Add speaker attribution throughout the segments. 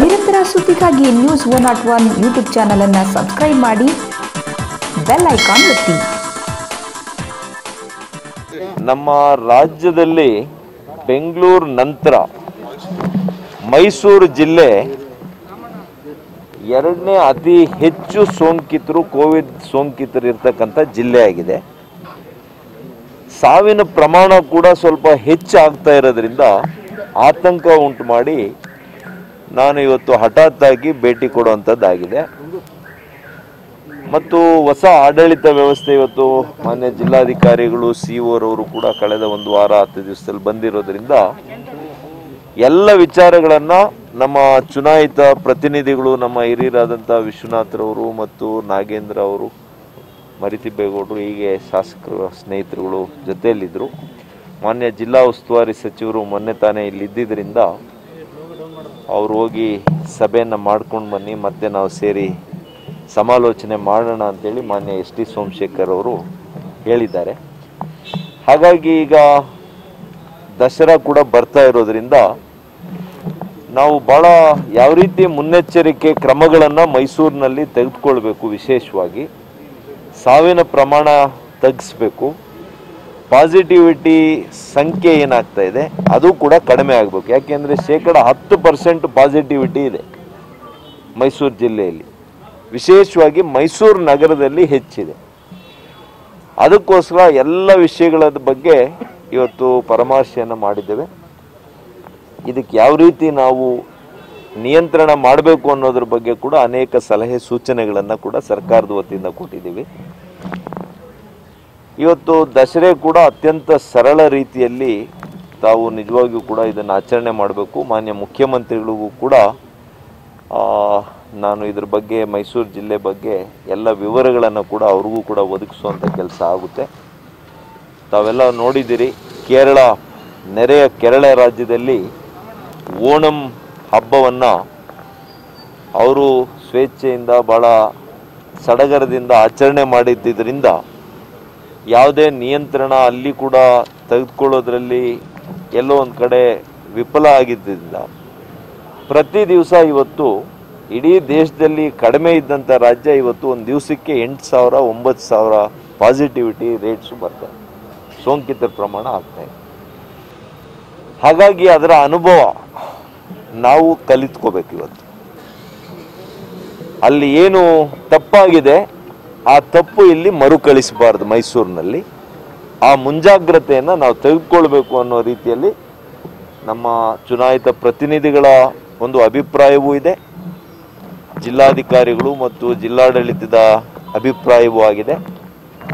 Speaker 1: ನಿರಂತರ ಸುದ್ದಿಗಾಗಿ news one not one YouTube ಚಾನಲನ್ನು ಸಬ್ಸ್ಕ್ರೈಬ್ ಮಾಡಿ ಬೆಲ್ ಐಕಾನ್ ಒತ್ತಿ.
Speaker 2: ನಮ್ಮ ರಾಜ್ಯದಲ್ಲಿ ಬೆಂಗಳೂರು ನಂತರ ಮೈಸೂರು ಜಿಲ್ಲೆ ಎರಡನೇ ಅತಿ ಹೆಚ್ಚು ಸೋಂಕಿತರು, ಕೋವಿಡ್ ಸೋಂಕಿತರು ಇರ್ತಕ್ಕಂಥ ಜಿಲ್ಲೆಯಾಗಿದೆ ಸಾವಿನ ಪ್ರಮಾಣ ಕೂಡ ಸ್ವಲ್ಪ ಹೆಚ್ಚಾಗ್ತಾ ಇರೋದ್ರಿಂದ ಆತಂಕ ಉಂಟು ಮಾಡಿ ನಾನು ಇವತ್ತು ಹಠಾತ್ತಾಗಿ ಭೇಟಿ ಕೊಡುವಂಥದ್ದಾಗಿದೆ. ಮತ್ತು ಹೊಸ ಆಡಳಿತ ವ್ಯವಸ್ಥೆ ಇವತ್ತು ಮಾನ್ಯ ಜಿಲ್ಲಾಧಿಕಾರಿಗಳು ಸಿ ಓರವರು ಕೂಡ ಕಳೆದ ಒಂದು ವಾರ ಹತ್ತು ದಿವಸದಲ್ಲಿ ಬಂದಿರೋದ್ರಿಂದ ಎಲ್ಲ ವಿಚಾರಗಳನ್ನು ನಮ್ಮ ಚುನಾಯಿತ ಪ್ರತಿನಿಧಿಗಳು, ನಮ್ಮ ಹಿರಿಯರಾದಂಥ ವಿಶ್ವನಾಥ್ರವರು ಮತ್ತು ನಾಗೇಂದ್ರ ಅವರು ಮರಿತಿಬ್ಬೇಗೌಡರು ಹೀಗೆ ಶಾಸಕರು, ಸ್ನೇಹಿತರುಗಳು ಜೊತೆಯಲ್ಲಿದ್ದರು. ಮಾನ್ಯ ಜಿಲ್ಲಾ ಉಸ್ತುವಾರಿ ಸಚಿವರು ಮೊನ್ನೆ ತಾನೇ ಇಲ್ಲಿದ್ದರಿಂದ ಅವ್ರು ಹೋಗಿ ಸಭೆಯನ್ನು ಮಾಡ್ಕೊಂಡು ಬನ್ನಿ, ಮತ್ತೆ ನಾವು ಸೇರಿ ಸಮಾಲೋಚನೆ ಮಾಡೋಣ ಅಂತೇಳಿ ಮಾನ್ಯ ಎಸ್ ಟಿ ಸೋಮಶೇಖರ್ ಅವರು ಹೇಳಿದ್ದಾರೆ. ಹಾಗಾಗಿ ಈಗ ದಸರಾ ಕೂಡ ಬರ್ತಾ ಇರೋದ್ರಿಂದ ನಾವು ಭಾಳ ಯಾವ ರೀತಿ ಮುನ್ನೆಚ್ಚರಿಕೆ ಕ್ರಮಗಳನ್ನು ಮೈಸೂರಿನಲ್ಲಿ ತೆಗೆದುಕೊಳ್ಬೇಕು ವಿಶೇಷವಾಗಿ, ಸಾವಿನ ಪ್ರಮಾಣ ತಗ್ಗಿಸ್ಬೇಕು ಪಾಸಿಟಿವಿಟಿ ಸಂಖ್ಯೆ ಏನಾಗ್ತಾ ಇದೆ, ಅದು ಕೂಡ ಕಡಿಮೆ ಆಗಬೇಕು. ಯಾಕೆಂದರೆ ಶೇಕಡ ಹತ್ತು ಪರ್ಸೆಂಟ್ ಪಾಸಿಟಿವಿಟಿ ಇದೆ ಮೈಸೂರು ಜಿಲ್ಲೆಯಲ್ಲಿ. ವಿಶೇಷವಾಗಿ ಮೈಸೂರು ನಗರದಲ್ಲಿ ಹೆಚ್ಚಿದೆ. ಅದಕ್ಕೋಸ್ಕರ ಎಲ್ಲ ವಿಷಯಗಳ ಬಗ್ಗೆ ಇವತ್ತು ಪರಾಮರ್ಶೆಯನ್ನು ಮಾಡಿದ್ದೇವೆ. ಇದಕ್ಕೆ ಯಾವ ರೀತಿ ನಾವು ನಿಯಂತ್ರಣ ಮಾಡಬೇಕು ಅನ್ನೋದ್ರ ಬಗ್ಗೆ ಕೂಡ ಅನೇಕ ಸಲಹೆ ಸೂಚನೆಗಳನ್ನು ಕೂಡ ಸರ್ಕಾರದ ವತಿಯಿಂದ ಕೊಟ್ಟಿದ್ದೀವಿ. ಇವತ್ತು ದಸರೆ ಕೂಡ ಅತ್ಯಂತ ಸರಳ ರೀತಿಯಲ್ಲಿ ತಾವು ನಿಜವಾಗಿಯೂ ಕೂಡ ಇದನ್ನು ಆಚರಣೆ ಮಾಡಬೇಕು. ಮಾನ್ಯ ಮುಖ್ಯಮಂತ್ರಿಗಳಿಗೂ ಕೂಡ ನಾನು ಇದ್ರ ಬಗ್ಗೆ, ಮೈಸೂರು ಜಿಲ್ಲೆ ಬಗ್ಗೆ ಎಲ್ಲ ವಿವರಗಳನ್ನು ಕೂಡ ಅವ್ರಿಗೂ ಕೂಡ ಒದಗಿಸುವಂಥ ಕೆಲಸ ಆಗುತ್ತೆ. ತಾವೆಲ್ಲ ನೋಡಿದ್ದೀರಿ, ಕೇರಳ, ನೆರೆಯ ಕೇರಳ ರಾಜ್ಯದಲ್ಲಿ ಓಣಂ ಹಬ್ಬವನ್ನು ಅವರು ಸ್ವೇಚ್ಛೆಯಿಂದ ಭಾಳ ಸಡಗರದಿಂದ ಆಚರಣೆ ಮಾಡಿದ್ದರಿಂದ ಯಾವುದೇ ನಿಯಂತ್ರಣ ಅಲ್ಲಿ ಕೂಡ ತೆಗೆದುಕೊಳ್ಳೋದ್ರಲ್ಲಿ ಎಲ್ಲೋ ಒಂದು ಕಡೆ ವಿಫಲ ಆಗಿದ್ದರಿಂದ ಪ್ರತಿ ದಿವಸ ಇವತ್ತು ಇಡೀ ದೇಶದಲ್ಲಿ ಕಡಿಮೆ ಇದ್ದಂಥ ರಾಜ್ಯ ಇವತ್ತು ಒಂದು ದಿವಸಕ್ಕೆ ಎಂಟು ಸಾವಿರ, ಒಂಬತ್ತು ಸಾವಿರ ಪಾಸಿಟಿವಿಟಿ ರೇಟ್ಸು ಬರ್ತವೆ ಸೋಂಕಿತರ ಪ್ರಮಾಣ ಆಗ್ತಾ ಇದೆ. ಹಾಗಾಗಿ ಅದರ ಅನುಭವ ನಾವು ಕಲಿತ್ಕೋಬೇಕು ಇವತ್ತು. ಅಲ್ಲಿ ಏನು ತಪ್ಪಾಗಿದೆ? ಆ ತಪ್ಪು ಇಲ್ಲಿ ಮರುಕಳಿಸಬಾರ್ದು ಮೈಸೂರಿನಲ್ಲಿ. ಆ ಮುಂಜಾಗ್ರತೆಯನ್ನು ನಾವು ತೆಗೆದುಕೊಳ್ಬೇಕು ಅನ್ನೋ ರೀತಿಯಲ್ಲಿ ನಮ್ಮ ಚುನಾಯಿತ ಪ್ರತಿನಿಧಿಗಳ ಒಂದು ಅಭಿಪ್ರಾಯವೂ ಇದೆ. ಜಿಲ್ಲಾಧಿಕಾರಿಗಳು ಮತ್ತು ಜಿಲ್ಲಾಡಳಿತದ ಅಭಿಪ್ರಾಯವೂ ಆಗಿದೆ.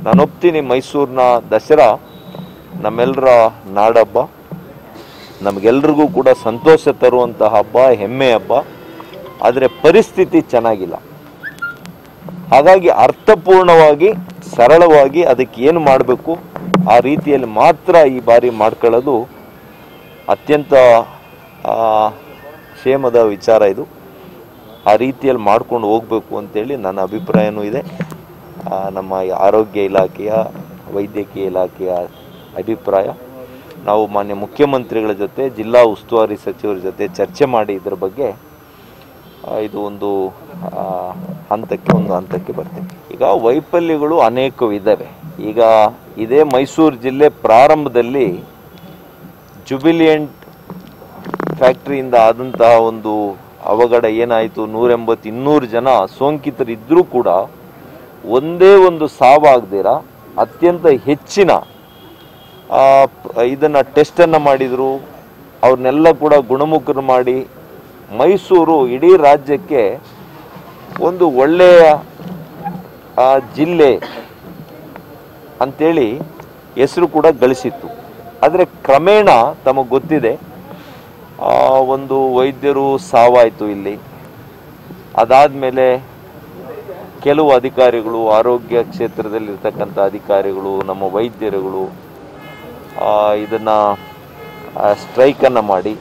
Speaker 2: ನಾನೊಪ್ತೀನಿ ಮೈಸೂರಿನ ದಸರಾ ನಮ್ಮೆಲ್ಲರ ನಾಡಹಬ್ಬ. ನಮಗೆಲ್ರಿಗೂ ಕೂಡ ಸಂತೋಷ ತರುವಂತಹ ಹಬ್ಬ ಹೆಮ್ಮೆ ಹಬ್ಬ. ಆದರೆ ಪರಿಸ್ಥಿತಿ ಚೆನ್ನಾಗಿಲ್ಲ. ಹಾಗಾಗಿ ಅರ್ಥಪೂರ್ಣವಾಗಿ, ಸರಳವಾಗಿ ಅದಕ್ಕೆ ಏನು ಮಾಡಬೇಕು? ಆ ರೀತಿಯಲ್ಲಿ ಮಾತ್ರ ಈ ಬಾರಿ ಮಾಡ್ಕೊಳ್ಳೋದು ಅತ್ಯಂತ ಕ್ಷೇಮದ ವಿಚಾರ ಇದು. ಆ ರೀತಿಯಲ್ಲಿ ಮಾಡ್ಕೊಂಡು ಹೋಗಬೇಕು ಅಂತೇಳಿ ನನ್ನ ಅಭಿಪ್ರಾಯನೂ ಇದೆ. ನಮ್ಮ ಆರೋಗ್ಯ ಇಲಾಖೆಯ, ವೈದ್ಯಕೀಯ ಇಲಾಖೆಯ ಅಭಿಪ್ರಾಯ. ನಾವು ಮಾನ್ಯ ಮುಖ್ಯಮಂತ್ರಿಗಳ ಜೊತೆ, ಜಿಲ್ಲಾ ಉಸ್ತುವಾರಿ ಸಚಿವರ ಜೊತೆ ಚರ್ಚೆ ಮಾಡಿ ಇದರ ಬಗ್ಗೆ ಇದು ಒಂದು ಹಂತಕ್ಕೆ, ಒಂದು ಹಂತಕ್ಕೆ ಬರ್ತೀನಿ. ಈಗ ವೈಫಲ್ಯಗಳು ಅನೇಕವಿದ್ದಾವೆ ಈಗ ಇದೇ ಮೈಸೂರು ಜಿಲ್ಲೆ ಪ್ರಾರಂಭದಲ್ಲಿ ಜುಬಿಲಿಯಂಟ್ ಫ್ಯಾಕ್ಟ್ರಿಯಿಂದ ಆದಂತಹ ಒಂದು ಅವಘಡ ಏನಾಯಿತು, ನೂರೆಂಬತ್ತು, ಇನ್ನೂರು ಜನ ಸೋಂಕಿತರಿದ್ದರೂ ಕೂಡ ಒಂದೇ ಒಂದು ಸಾವಾಗದಿರ ಅತ್ಯಂತ ಹೆಚ್ಚಿನ ಇದನ್ನು ಟೆಸ್ಟನ್ನು ಮಾಡಿದರು. ಅವ್ರನ್ನೆಲ್ಲ ಕೂಡ ಗುಣಮುಖರು ಮಾಡಿ ಮೈಸೂರು ಇಡೀ ರಾಜ್ಯಕ್ಕೆ ಒಂದು ಒಳ್ಳೆಯ ಜಿಲ್ಲೆ ಅಂತೇಳಿ ಹೆಸರು ಕೂಡ ಗಳಿಸಿತ್ತು. ಆದರೆ ಕ್ರಮೇಣ ತಮಗೆ ಗೊತ್ತಿದೆ ಒಂದು ವೈದ್ಯರು ಸಾವಾಯಿತು ಇಲ್ಲಿ. ಅದಾದ ಮೇಲೆ ಕೆಲವು ಅಧಿಕಾರಿಗಳು, ಆರೋಗ್ಯ ಕ್ಷೇತ್ರದಲ್ಲಿರ್ತಕ್ಕಂಥ ಅಧಿಕಾರಿಗಳು, ನಮ್ಮ ವೈದ್ಯರುಗಳು ಇದನ್ನು ಸ್ಟ್ರೈಕನ್ನು ಮಾಡಿ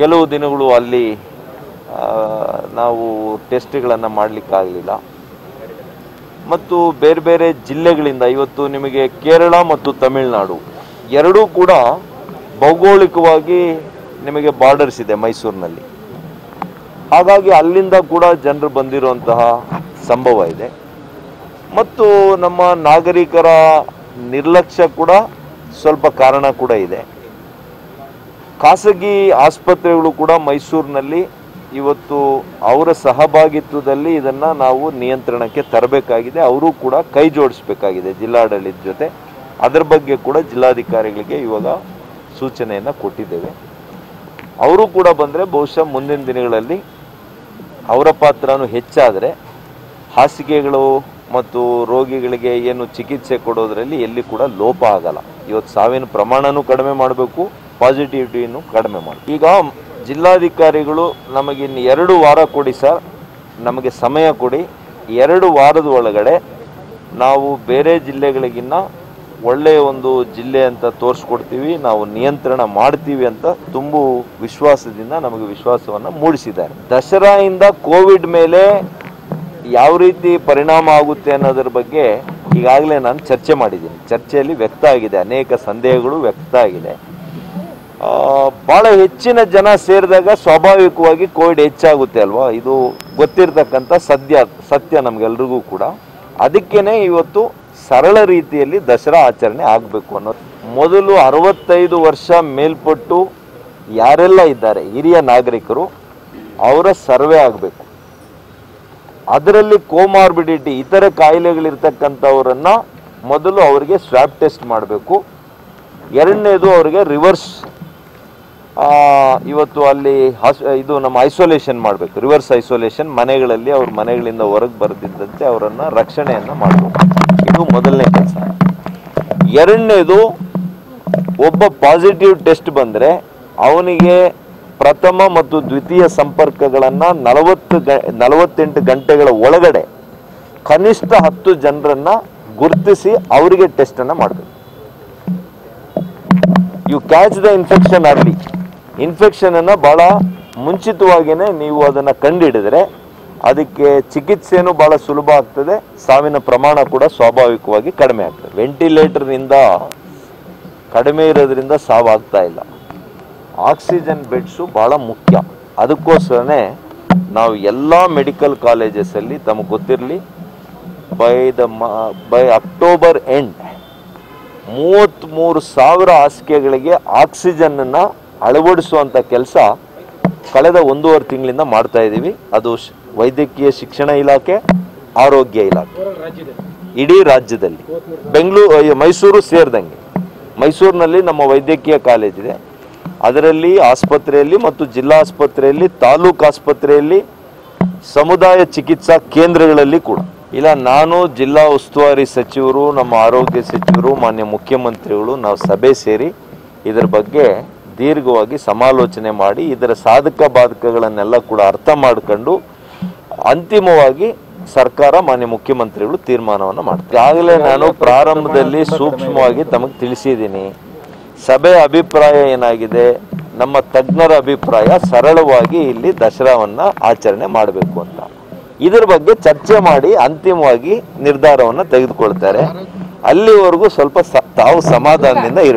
Speaker 2: ಕೆಲವು ದಿನಗಳು ಅಲ್ಲಿ ನಾವು ಟೆಸ್ಟ್ಗಳನ್ನು ಮಾಡಲಿಕ್ಕಾಗಲಿಲ್ಲ. ಮತ್ತು ಬೇರೆ ಬೇರೆ ಜಿಲ್ಲೆಗಳಿಂದ ಇವತ್ತು ನಿಮಗೆ ಕೇರಳ ಮತ್ತು ತಮಿಳುನಾಡು ಎರಡೂ ಕೂಡ ಭೌಗೋಳಿಕವಾಗಿ ನಿಮಗೆ ಬಾರ್ಡರ್ಸ್ ಇದೆ ಮೈಸೂರಿನಲ್ಲಿ. ಹಾಗಾಗಿ ಅಲ್ಲಿಂದ ಕೂಡ ಜನರು ಬಂದಿರುವಂತಹ ಸಂಭವ ಇದೆ. ಮತ್ತು ನಮ್ಮ ನಾಗರಿಕರ ನಿರ್ಲಕ್ಷ್ಯ ಕೂಡ ಸ್ವಲ್ಪ ಕಾರಣ ಕೂಡ ಇದೆ. ಖಾಸಗಿ ಆಸ್ಪತ್ರೆಗಳು ಕೂಡ ಮೈಸೂರಿನಲ್ಲಿ ಇವತ್ತು ಅವರ ಸಹಭಾಗಿತ್ವದಲ್ಲಿ ಇದನ್ನು ನಾವು ನಿಯಂತ್ರಣಕ್ಕೆ ತರಬೇಕಾಗಿದೆ. ಅವರು ಕೂಡ ಕೈ ಜೋಡಿಸ್ಬೇಕಾಗಿದೆ ಜಿಲ್ಲಾಡಳಿತ ಜೊತೆ. ಅದರ ಬಗ್ಗೆ ಕೂಡ ಜಿಲ್ಲಾಧಿಕಾರಿಗಳಿಗೆ ಇವಾಗ ಸೂಚನೆಯನ್ನು ಕೊಟ್ಟಿದ್ದೇವೆ. ಅವರು ಕೂಡ ಬಂದರೆ ಬಹುಶಃ ಮುಂದಿನ ದಿನಗಳಲ್ಲಿ ಅವರ ಪಾತ್ರನೂ ಹೆಚ್ಚಾದರೆ ಹಾಸಿಗೆಗಳು ಮತ್ತು ರೋಗಿಗಳಿಗೆ ಏನು ಚಿಕಿತ್ಸೆ ಕೊಡೋದರಲ್ಲಿ ಎಲ್ಲಿ ಕೂಡ ಲೋಪ ಆಗಲ್ಲ. ಇವತ್ತು ಸಾವಿನ ಪ್ರಮಾಣನೂ ಕಡಿಮೆ ಮಾಡಬೇಕು ಪಾಸಿಟಿವಿಟಿಯನ್ನು ಕಡಿಮೆ ಮಾಡಿ ಈಗ ಜಿಲ್ಲಾಧಿಕಾರಿಗಳು ನಮಗಿನ್ನು ಎರಡು ವಾರ ಕೊಡಿ ಸರ್. ನಮಗೆ ಸಮಯ ಕೊಡಿ. ಎರಡು ವಾರದ ಒಳಗಡೆ ನಾವು ಬೇರೆ ಜಿಲ್ಲೆಗಳಿಗಿನ್ನ ಒಳ್ಳೆಯ ಒಂದು ಜಿಲ್ಲೆ ಅಂತ ತೋರಿಸ್ಕೊಡ್ತೀವಿ. ನಾವು ನಿಯಂತ್ರಣ ಮಾಡ್ತೀವಿ ಅಂತ ತುಂಬು ವಿಶ್ವಾಸದಿಂದ ನಮಗೆ ವಿಶ್ವಾಸವನ್ನು ಮೂಡಿಸಿದ್ದಾರೆ. ದಸರಾಯಿಂದ ಕೋವಿಡ್ ಮೇಲೆ ಯಾವ ರೀತಿ ಪರಿಣಾಮ ಆಗುತ್ತೆ ಅನ್ನೋದ್ರ ಬಗ್ಗೆ ಈಗಾಗಲೇ ನಾನು ಚರ್ಚೆ ಮಾಡಿದ್ದೀನಿ. ಚರ್ಚೆಯಲ್ಲಿ ವ್ಯಕ್ತ ಆಗಿದೆ. ಅನೇಕ ಸಂದೇಹಗಳು ವ್ಯಕ್ತ ಆಗಿದೆ. ಬಹಳ ಹೆಚ್ಚಿನ ಜನ ಸೇರಿದಾಗ ಸ್ವಾಭಾವಿಕವಾಗಿ ಕೋವಿಡ್ ಹೆಚ್ಚಾಗುತ್ತೆ ಅಲ್ವಾ? ಇದು ಗೊತ್ತಿರತಕ್ಕಂಥ ಸದ್ಯ, ಸತ್ಯ ನಮಗೆಲ್ರಿಗೂ ಕೂಡ. ಅದಕ್ಕೇನೆ ಇವತ್ತು ಸರಳ ರೀತಿಯಲ್ಲಿ ದಸರಾ ಆಚರಣೆ ಆಗಬೇಕು ಅನ್ನೋದು ಮೊದಲು ಅರವತ್ತೈದು ವರ್ಷ ಮೇಲ್ಪಟ್ಟು ಯಾರೆಲ್ಲ ಇದ್ದಾರೆ, ಹಿರಿಯ ನಾಗರಿಕರು, ಅವರ ಸರ್ವೆ ಆಗಬೇಕು. ಅದರಲ್ಲಿ ಕೋಮಾರ್ಬಿಡಿಟಿ, ಇತರ ಕಾಯಿಲೆಗಳಿರ್ತಕ್ಕಂಥವರನ್ನು ಮೊದಲು ಅವರಿಗೆ ಸ್ವ್ಯಾಬ್ ಟೆಸ್ಟ್ ಮಾಡಬೇಕು. ಎರಡನೇದು ಅವರಿಗೆ ರಿವರ್ಸ್ ಇವತ್ತು ಅಲ್ಲಿ ಹಾಸ್, ಇದು ನಮ್ಮ ಐಸೋಲೇಷನ್ ಮಾಡಬೇಕು. ರಿವರ್ಸ್ ಐಸೋಲೇಷನ್ ಮನೆಗಳಲ್ಲಿ ಅವ್ರ ಮನೆಗಳಿಂದ ಹೊರಗೆ ಬರ್ತಿದ್ದಂತೆ ಅವರನ್ನು ರಕ್ಷಣೆಯನ್ನು ಮಾಡಬೇಕು. ಇದು ಮೊದಲನೇ ಕೆಲಸ. ಎರಡನೇದು, ಒಬ್ಬ ಪಾಸಿಟಿವ್ ಟೆಸ್ಟ್ ಬಂದರೆ ಅವನಿಗೆ ಪ್ರಥಮ ಮತ್ತು ದ್ವಿತೀಯ ಸಂಪರ್ಕಗಳನ್ನು ನಲವತ್ತು ಗ, ನಲವತ್ತೆಂಟು ಗಂಟೆಗಳ ಒಳಗಡೆ ಕನಿಷ್ಠ ಹತ್ತು ಜನರನ್ನು ಗುರುತಿಸಿ ಅವರಿಗೆ ಟೆಸ್ಟನ್ನು ಮಾಡಬೇಕು. You catch the infection early infection ಭಾಳ ಮುಂಚಿತವಾಗಿಯೇ ನೀವು ಅದನ್ನ ಕಂಡುಹಿಡಿದ್ರೆ ಅದಕ್ಕೆ ಚಿಕಿತ್ಸೆನೂ ಬಹಳ ಸುಲಭ ಆಗ್ತದೆ. ಸಾವಿನ ಪ್ರಮಾಣ ಕೂಡ ಸ್ವಾಭಾವಿಕವಾಗಿ ಕಡಿಮೆ ಆಗ್ತದೆ. ವೆಂಟಿಲೇಟರ್ನಿಂದ ಕಡಿಮೆ ಇರೋದ್ರಿಂದ ಸಾವಾಗ್ತಾ ಇಲ್ಲ. ಆಕ್ಸಿಜನ್ ಬೆಡ್ಸು ಬಹಳ ಮುಖ್ಯ. ಅದಕ್ಕೋಸ್ಕರನೇ ನಾವು ಎಲ್ಲ ಮೆಡಿಕಲ್ ಕಾಲೇಜಸಲ್ಲಿ ತಮಗೆ ಗೊತ್ತಿರಲಿ by the by October end ಮೂವತ್ತ್ಮೂರು ಸಾವಿರ ಹಾಸಿಗೆಗಳಿಗೆ ಆಕ್ಸಿಜನ್ನ ಅಳವಡಿಸುವಂಥ ಕೆಲಸ ಕಳೆದ ಒಂದೂವರೆ ತಿಂಗಳಿಂದ ಮಾಡ್ತಾ ಇದ್ದೀವಿ. ಅದು ವೈದ್ಯಕೀಯ ಶಿಕ್ಷಣ ಇಲಾಖೆ ಆರೋಗ್ಯ ಇಲಾಖೆ. ಇಡೀ ರಾಜ್ಯದಲ್ಲಿ. ಬೆಂಗಳೂರು ಮೈಸೂರು ಸೇರಿದಂಗೆ. ಮೈಸೂರಿನಲ್ಲಿ ನಮ್ಮ ವೈದ್ಯಕೀಯ ಕಾಲೇಜ್ ಇದೆ. ಅದರಲ್ಲಿ ಆಸ್ಪತ್ರೆಯಲ್ಲಿ ಮತ್ತು ಜಿಲ್ಲಾ ಆಸ್ಪತ್ರೆಯಲ್ಲಿ ತಾಲೂಕು ಆಸ್ಪತ್ರೆಯಲ್ಲಿ ಸಮುದಾಯ ಚಿಕಿತ್ಸಾ ಕೇಂದ್ರಗಳಲ್ಲಿ ಕೂಡ. ಇಲ್ಲ ನಾನು ಜಿಲ್ಲಾ ಉಸ್ತುವಾರಿ ಸಚಿವರು ನಮ್ಮ ಆರೋಗ್ಯ ಸಚಿವರು ಮಾನ್ಯ ಮುಖ್ಯಮಂತ್ರಿಗಳು ನಾವು ಸಭೆ ಸೇರಿ ಇದರ ಬಗ್ಗೆ ದೀರ್ಘವಾಗಿ ಸಮಾಲೋಚನೆ ಮಾಡಿ ಇದರ ಸಾಧಕ ಬಾಧಕಗಳನ್ನೆಲ್ಲ ಕೂಡ ಅರ್ಥ ಮಾಡ್ಕೊಂಡು ಅಂತಿಮವಾಗಿ ಸರ್ಕಾರ ಮಾನ್ಯ ಮುಖ್ಯಮಂತ್ರಿಗಳು ತೀರ್ಮಾನವನ್ನು ಮಾಡ್ತಾರೆ. ಈಗಾಗಲೇ ನಾನು ಪ್ರಾರಂಭದಲ್ಲಿ ಸೂಕ್ಷ್ಮವಾಗಿ ತಮಗೆ ತಿಳಿಸಿದ್ದೀನಿ. ಸಭೆ ಅಭಿಪ್ರಾಯ ಏನಾಗಿದೆ? ನಮ್ಮ ತಜ್ಞರ ಅಭಿಪ್ರಾಯ ಸರಳವಾಗಿ ಇಲ್ಲಿ ದಸರಾವನ್ನ ಆಚರಣೆ ಮಾಡಬೇಕು ಅಂತ. ಇದರ ಬಗ್ಗೆ ಚರ್ಚೆ ಮಾಡಿ ಅಂತಿಮವಾಗಿ ನಿರ್ಧಾರವನ್ನು ತೆಗೆದುಕೊಳ್ತಾರೆ. ಅಲ್ಲಿವರೆಗೂ ಸ್ವಲ್ಪ ತಾವು ಸಮಾಧಾನದಿಂದ ಇರಬೇಕು.